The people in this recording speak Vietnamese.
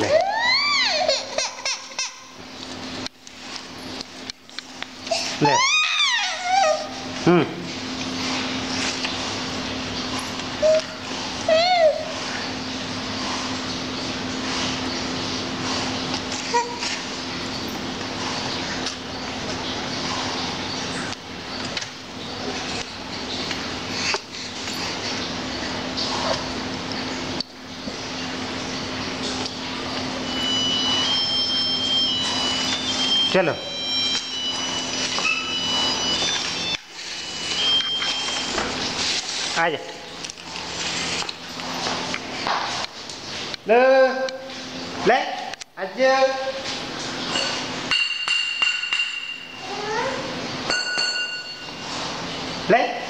ね。うん。चलो आ जा ले ले आज ले